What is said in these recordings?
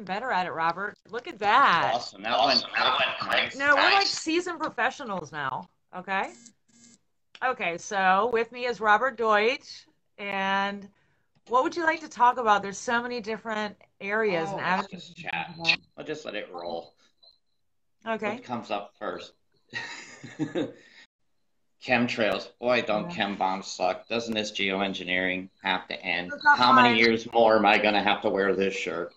getting better at it, Robert. Look at that. Awesome. That went, that went nice. No, we're like seasoned professionals now. Okay. Okay, so with me is Robert Deutsch, and what would you like to talk about? There's so many different areas Oh, and let's just chat. I'll just let it roll. Okay. What comes up first? Chemtrails. Boy, don't Yeah. chem bombs suck. Doesn't this geoengineering have to end? It's not How many years more am I going to have to wear this shirt?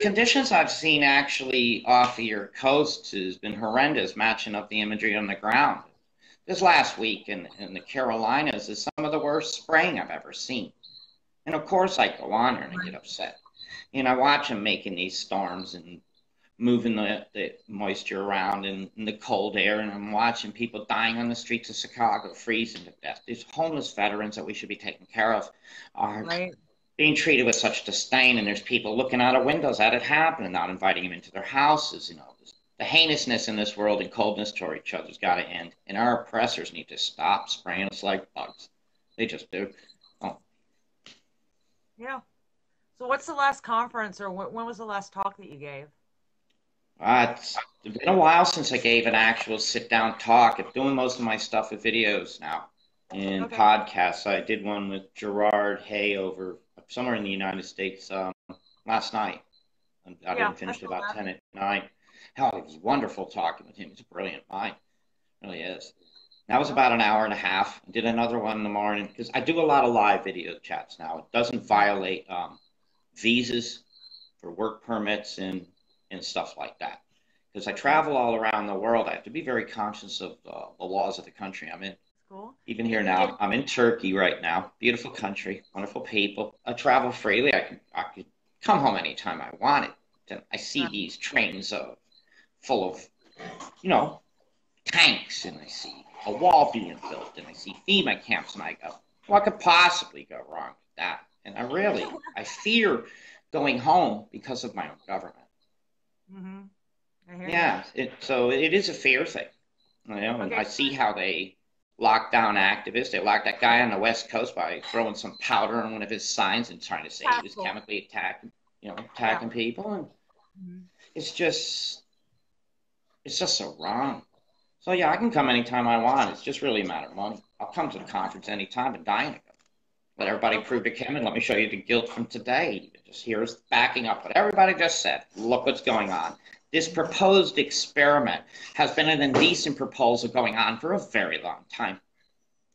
Conditions I've seen actually off of your coast has been horrendous, matching up the imagery on the ground. This last week in, in the Carolinas is some of the worst spraying I've ever seen. And of course, I go on and I get upset. And I watch them making these storms and moving the, the moisture around in, in the cold air, and I'm watching people dying on the streets of Chicago, freezing to death. These homeless veterans that we should be taking care of are Right. Being treated with such disdain, and there's people looking out of windows at it happening, not inviting them into their houses. You know, the heinousness in this world and coldness toward each other's got to end, and our oppressors need to stop spraying us like bugs. They just do. Oh. Yeah. So what's the last conference or when was the last talk that you gave? Uh, it's been a while since I gave an actual sit down talk. I'm doing most of my stuff with videos now and Okay. podcasts. I did one with Gerard Hay over somewhere in the United States um, last night. I Yeah, didn't finish I till saw about that. 10 at night. Hell, it was wonderful talking with him. He's a brilliant mind. Really is. That was about an hour and a half. I did another one in the morning because I do a lot of live video chats now. It doesn't violate um, visas for work permits and, and stuff like that. Because I travel all around the world, I have to be very conscious of uh, the laws of the country I'm in. School? Even here now, I'm in Turkey right now. Beautiful country, wonderful people. I travel freely. I can I can come home anytime I wanted. Then I see these trains of full of, you know, tanks, and I see a wall being built, and I see FEMA camps, and I go, what could possibly go wrong with that? And I really, I fear going home because of my own government. Mm-hmm. Yeah, it, so it is a fear thing. You know, and I see how they lock down activists. They locked that guy on the West Coast by throwing some powder on one of his signs and trying to say he was chemically attacking, you know, attacking people. And Mhm. it's just, it's just so wrong. So yeah, I can come anytime I want. It's just really a matter of money. I'll come to the conference anytime and dine to go. Let everybody prove to Kim and let me show you the guilt from today. Just here's backing up what everybody just said. Look what's going on. This proposed experiment has been an indecent proposal going on for a very long time.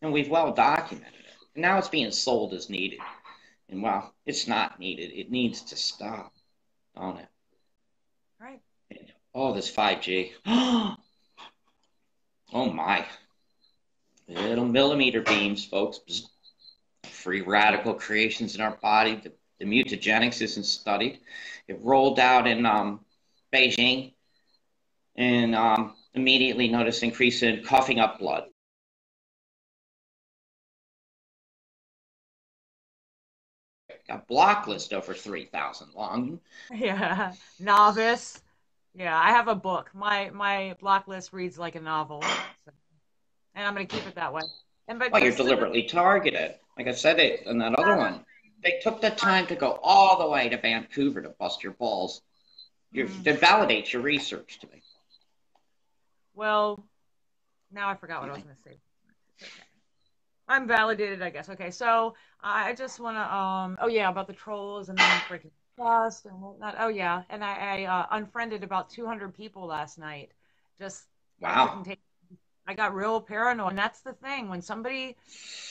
And we've well documented it. And now it's being sold as needed. And well, it's not needed. It needs to stop, don't it? Right. Oh, this 5G. oh my. Little millimeter beams, folks. Free radical creations in our body. The, the mutagenics isn't studied. It rolled out in um, Beijing and um, immediately noticed increase in coughing up blood. A block list over 3,000 long. Yeah. Novice. Yeah, I have a book. My my block list reads like a novel. So- And I'm gonna keep it that way. And but Well, you're deliberately targeted. Like I said it in that other one. They took the time to go all the way to Vancouver to bust your balls. You're, Mhm. That validates your research to me. Well, now I forgot what I was going to say. Okay. I'm validated, I guess. Okay, so I just want to, um, oh yeah, about the trolls and then breaking trust and whatnot. Oh yeah, and I, I uh, unfriended about 200 people last night. Just I Wow. couldn't take. I got real paranoid, and that's the thing. When somebody,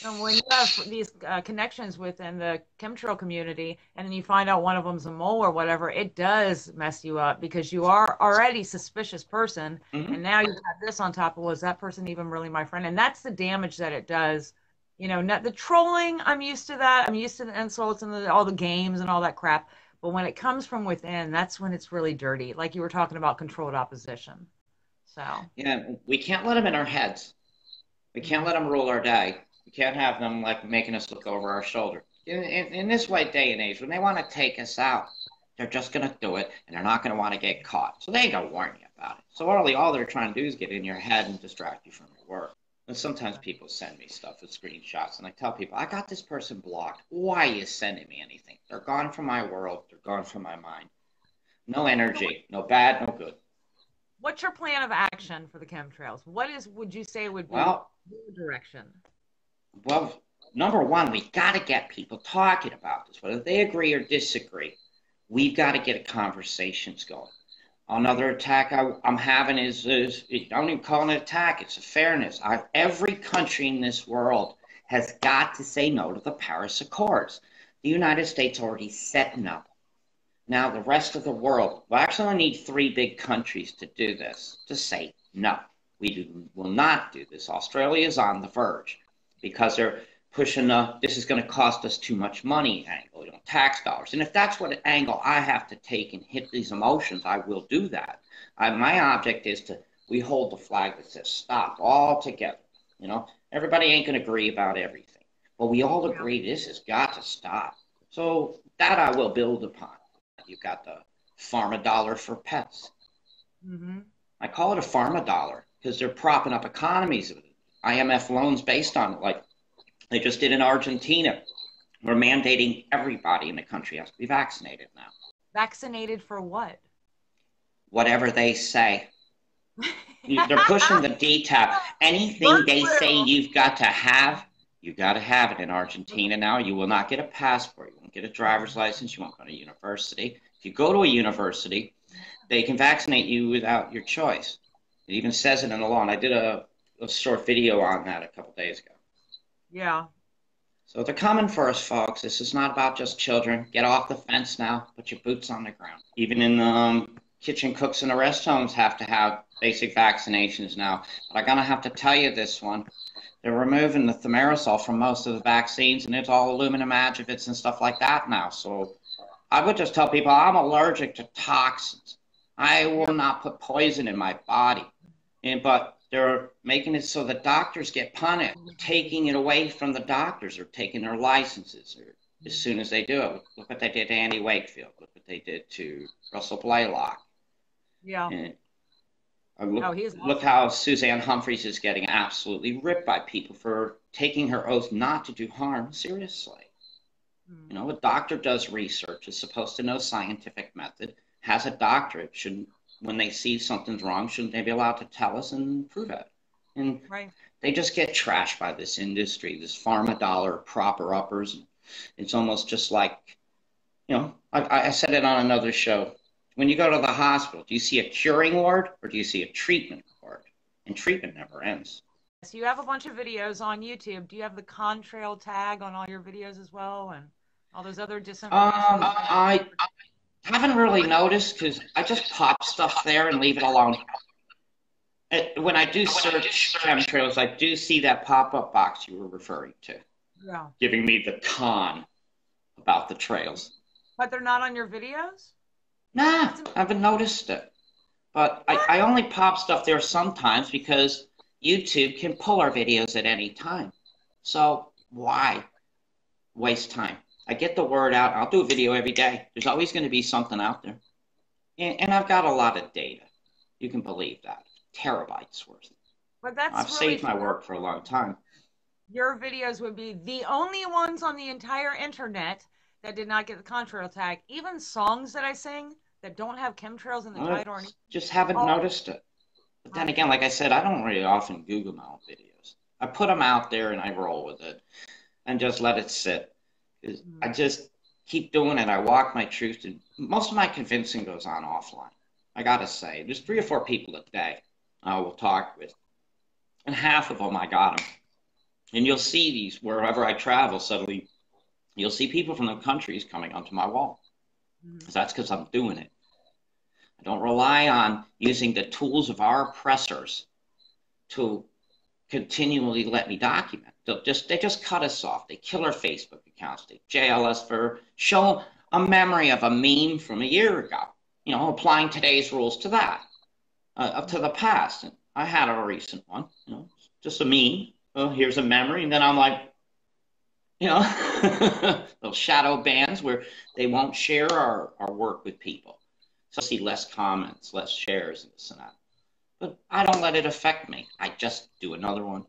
you when you have these uh, connections within the chemtrail community, and then you find out one of them's a mole or whatever, it does mess you up because you are already suspicious person, Mhm. and now you've this on top of was that person even really my friend? And that's the damage that it does. You know, not the trolling. I'm used to that. I'm used to the insults and the, all the games and all that crap. But when it comes from within, that's when it's really dirty. Like you were talking about controlled opposition. So Yeah, we can't let them in our heads. We can't let them rule our day. We can't have them like making us look over our shoulder. In, in, in this way, day and age, when they want to take us out, they're just going to do it, and they're not going to want to get caught. So they ain't going to warn you about it. So really, all they're trying to do is get in your head and distract you from your work. And sometimes people send me stuff with screenshots, and I tell people, I got this person blocked. Why are you sending me anything? They're gone from my world. They're gone from my mind. No energy. No bad, no good. What's your plan of action for the chemtrails? What is would you say would be Well, your direction? well, number one, we got to get people talking about this, whether they agree or disagree. We've got to get conversations going. Another attack I, I'm having is, is I don't even call it an attack. It's a fairness. I, every country in this world has got to say no to the Paris Accords. The United States already setting up. Now the rest of the world, we actually only need three big countries to do this, to say no. We do, will not do this. Australia is on the verge because they're pushing a this is going to cost us too much money angle, you know, tax dollars. And if that's what angle I have to take and hit these emotions, I will do that. I, my object is to we hold the flag that says stop all together. You know, everybody ain't going to agree about everything, but we all agree this has got to stop. So that I will build upon. You've got the pharma dollar for pets. Mm-hmm. I call it a pharma dollar because they're propping up economies. With IMF loans based on it, like they just did in Argentina. We're mandating everybody in the country has to be vaccinated now. Vaccinated for what? Whatever they say. They're pushing the DTaP. Anything they say you've got to have, you've got to have it in Argentina now. You will not get a passport. You get a driver's license. You won't go to university. If you go to a university, they can vaccinate you without your choice. It even says it in the law. And I did a, a short video on that a couple days ago. Yeah. So they're coming for us, folks. This is not about just children. Get off the fence now. Put your boots on the ground. Even in the um, kitchen cooks in the rest homes have to have basic vaccinations now. But I'm gonna have to tell you this one. They're removing the thimerosal from most of the vaccines, and it's all aluminum adjuvants and stuff like that now. So I would just tell people I'm allergic to toxins. I will not put poison in my body. And but they're making it so the doctors get punished, taking it away from the doctors or taking their licenses or as soon as they do it. Look what they did to Andy Wakefield. Look what they did to Russell Blaylock. Yeah. And uh, look, Oh, is look how Suzanne Humphries is getting absolutely ripped by people for taking her oath not to do harm seriously. Mm. You know, a doctor does research, is supposed to know scientific method, has a doctorate, shouldn't when they see something's wrong, shouldn't they be allowed to tell us and prove it? And Right. they just get trashed by this industry, this pharma dollar proper uppers. It's almost just like, you know, I, I said it on another show. When you go to the hospital, do you see a curing ward or do you see a treatment ward? And treatment never ends. So you have a bunch of videos on YouTube. Do you have the contrail tag on all your videos as well, and all those other disinformation? Um, I haven't really noticed because I just pop stuff there and leave it alone. It, when I do search chemtrails, I do see that pop-up box you were referring to, yeah. giving me the con about the trails. But they're not on your videos. Nah, I haven't noticed it. But I, I only pop stuff there sometimes because YouTube can pull our videos at any time. So why waste time? I get the word out. I'll do a video every day. There's always going to be something out there. And, and I've got a lot of data. You can believe that. Terabytes worth. But that's I've really saved my work for a long time. Your videos would be the only ones on the entire internet that did not get the contrail tag. Even songs that I sing that don't have chemtrails in the I or anything. just haven't Oh. noticed it. But then again, like I said, I don't really often Google my own videos. I put them out there and I roll with it and just let it sit. 'Cause I just keep doing it. I walk my truth. And most of my convincing goes on offline. I got to say, there's three or four people a day I will talk with. And half of them I got them. And you'll see these wherever I travel, suddenly you'll see people from the countries coming onto my wall. Mhm. That's because I'm doing it. I don't rely on using the tools of our oppressors to continually let me document. They'll just they just cut us off. They kill our Facebook accounts. They jail us for show a memory of a meme from a year ago. You know, applying today's rules to that, uh, up to the past. And I had a recent one. You know, just a meme. Oh, here's a memory, and then I'm like, you know, little shadow bans where they won't share our, our work with people. So I see less comments, less shares, and this and that. But I don't let it affect me. I just do another one.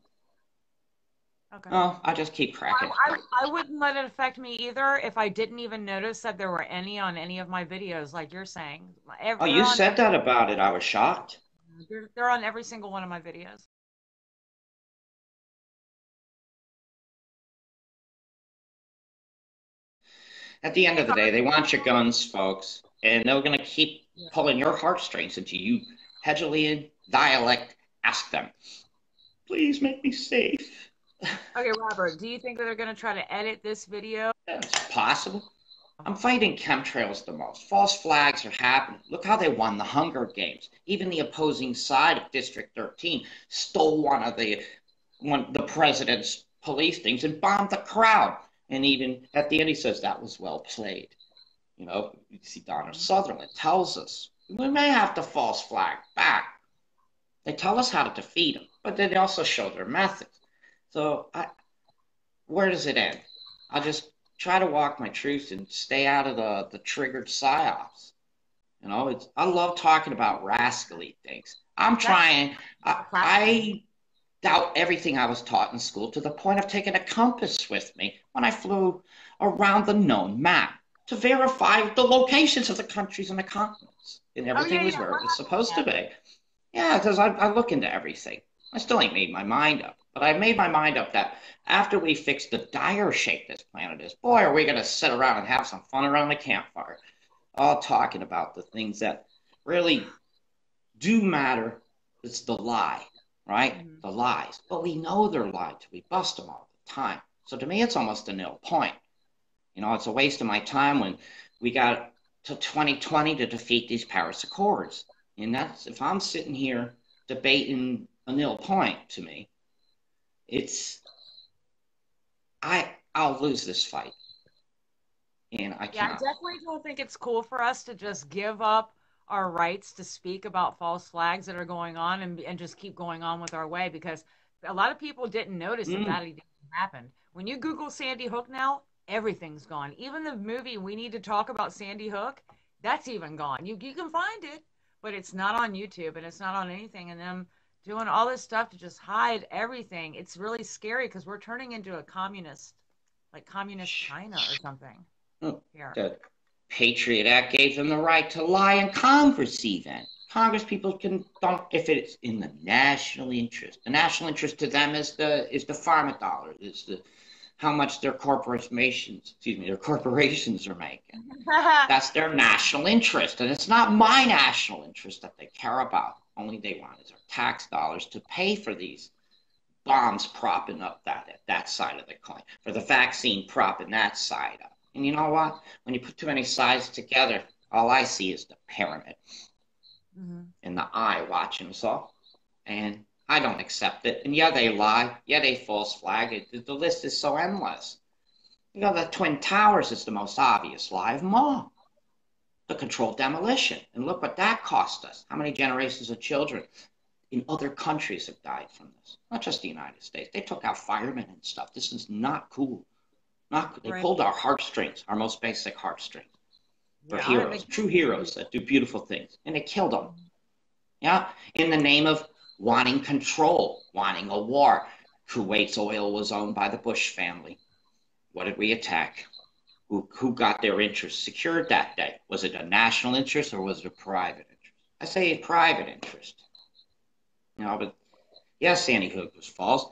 Okay. Oh, I just keep cracking. I, I, I wouldn't let it affect me either if I didn't even notice that there were any on any of my videos, like you're saying. Every, Oh, you said that about it. I was shocked. they're, they're on every single one of my videos. At the end of the day, they want your guns, folks, and they're going to keep pulling your heartstrings until you, Hegelian dialect, ask them, please make me safe. Okay, Robert, do you think that they're going to try to edit this video? It's possible. I'm fighting chemtrails the most. False flags are happening. Look how they won the Hunger Games. Even the opposing side of District 13 stole one of the one the president's police things and bombed the crowd. And even at the end, he says that was well played. You know, you see Donald Sutherland tells us we may have to false flag back. They tell us how to defeat them, but they also show their methods. So, I, where does it end? I'll just try to walk my truth and stay out of the, the triggered psyops. You know, it's I love talking about rascally things. I'm trying. I, I doubt everything I was taught in school to the point of taking a compass with me when I flew around the known map to verify the locations of the countries and the continents. And everything Oh, yeah, was yeah, where it was supposed to be. Yeah, because I, I look into everything. I still ain't made my mind up. But I made my mind up that after we fix the dire shape this planet is, boy, are we going to sit around and have some fun around the campfire, all talking about the things that really do matter. It's the lie, right? Mhm. The lies. But we know they're lied to. We bust them all the time. So to me, it's almost a nil point. You know, it's a waste of my time when we got to 2020 to defeat these Paris Accords. And that's if I'm sitting here debating a nil point to me, it's I I'll lose this fight. And I Yeah, I definitely don't think it's cool for us to just give up our rights to speak about false flags that are going on and, and just keep going on with our way because a lot of people didn't notice that Mm. that even happened. When you Google Sandy Hook now, everything's gone. Even the movie We Need to Talk About Sandy Hook, that's even gone. You, you can find it, but it's not on YouTube and it's not on anything. And them doing all this stuff to just hide everything. It's really scary because we're turning into a communist, like communist China or something. Oh, Here. The Patriot Act gave them the right to lie in Congress, even. Congress people can don't if it's in the national interest. The national interest to them is the is the pharma dollar, is the how much their corporations excuse me, their corporations are making. That's their national interest. And it's not my national interest that they care about. Only they want is our tax dollars to pay for these bombs propping up that that side of the coin, for the vaccine propping that side up. And you know what? When you put too many sides together, all I see is the pyramid Mhm. and the eye watching us all. And I don't accept it. And yeah, they lie. Yeah, they false flag. It, the list is so endless. You know, the Twin Towers is the most obvious lie of them all. The controlled demolition. And look what that cost us. How many generations of children in other countries have died from this? Not just the United States. They took out firemen and stuff. This is not cool. Not they Right. pulled our heartstrings, our most basic heartstrings. They're Yeah, heroes, true heroes that do beautiful things, and they killed them. Yeah, in the name of wanting control, wanting a war. Kuwait's oil was owned by the Bush family. What did we attack? Who, who got their interests secured that day? Was it a national interest or was it a private interest? I say a private interest. Know, but yes, Sandy Hook was false.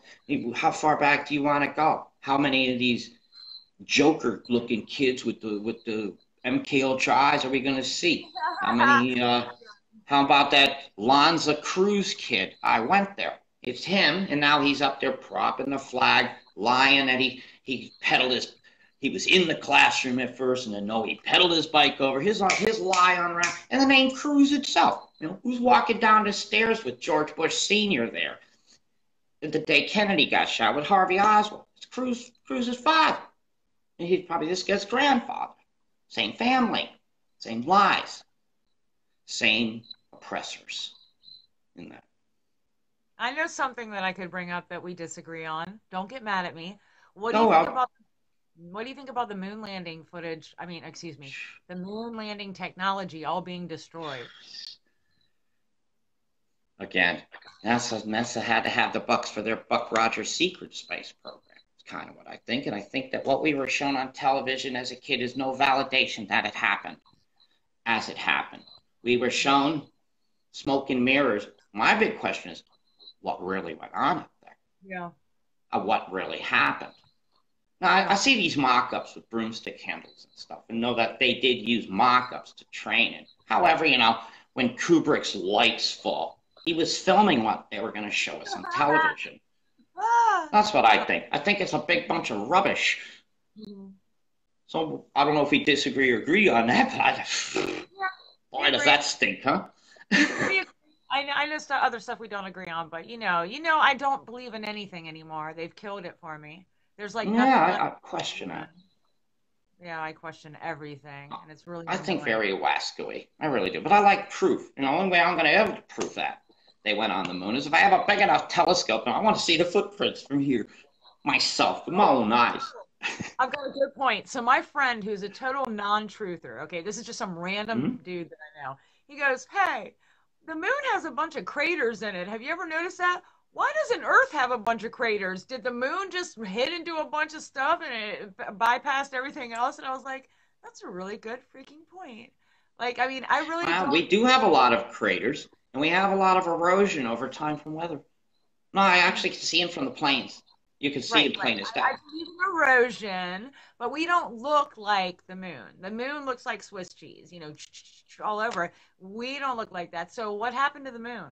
How far back do you want to go? How many of these Joker-looking kids with the with the MK Ultra eyes are we going to see? How many? Uh, how about that Lanza Cruz kid? I went there. It's him, and now he's up there propping the flag, lying that he he pedaled his. He was in the classroom at first, and then no, he pedaled his bike over. His his lie on around, and the name Cruz itself. You know, who's walking down the stairs with George Bush Senior there? The day Kennedy got shot with Harvey Oswald. It's Cruz Cruz's father, and he's probably this guy's grandfather. Same family, same lies, same oppressors in that. I know something that I could bring up that we disagree on. Don't get mad at me. What do No, you think I'll- about what do you think about the moon landing footage? I mean, excuse me, the moon landing technology all being destroyed. Again, NASA, NASA had to have the bucks for their Buck Rogers secret space program. It's kind of what I think. And I think that what we were shown on television as a kid is no validation that it happened as it happened. We were shown smoke and mirrors. My big question is what really went on up there? Yeah. Uh, what really happened? Now, I, I see these mock ups with broomstick handles and stuff and know that they did use mock ups to train it. However, you know, when Kubrick's lights fall, he was filming what they were going to show us on television. That's what I think. I think it's a big bunch of rubbish. Mhm. So I don't know if we disagree or agree on that, but I, boy, does that stink, huh? I know, I know stu- other stuff we don't agree on, but you know, you know, I don't believe in anything anymore. They've killed it for me. There's like nothing yeah. I, I question it. Yeah, I question everything, and it's really. I think very wascoey. I really do. But I like proof. And the only way I'm going to ever prove that they went on the moon is if I have a big enough telescope and I want to see the footprints from here myself with my own eyes. I've got a good point. So my friend, who's a total non-truther, okay, this is just some random Mm-hmm. dude that I know. He goes, "Hey, the moon has a bunch of craters in it. Have you ever noticed that? Why doesn't Earth have a bunch of craters? Did the moon just hit into a bunch of stuff and it bypassed everything else?" And I was like, "That's a really good freaking point." Like, I mean, I really don't. we do have a lot of craters, and we have a lot of erosion over time from weather. No, I actually can see them from the planes. You can see Right, the plane right. is I, I believe in erosion, but we don't look like the moon. The moon looks like Swiss cheese, you know, all over. We don't look like that. So what happened to the moon?